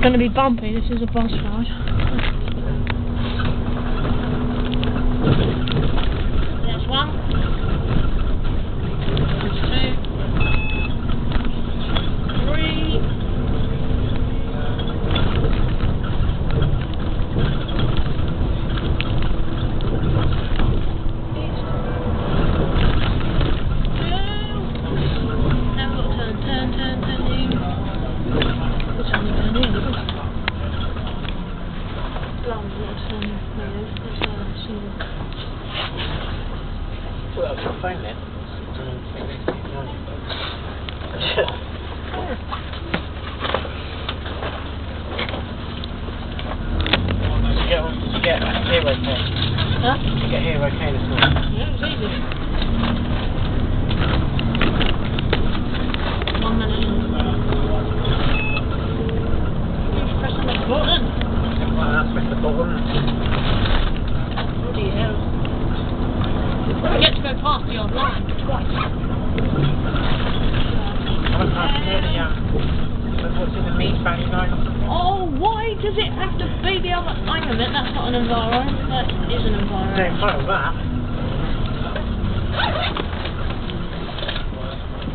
going to be bumpy. This is a bus ride. Well, then. Did you get, did get here okay? Huh? Get here okay this? Yeah, it easy. One minute. Just press on the button. Well, that's with get to go past the line twice. I um, what's in the meat line? Oh, why does it have to be the other? Hang a minute, that's not an enviro. That is an No, enviro. in front that.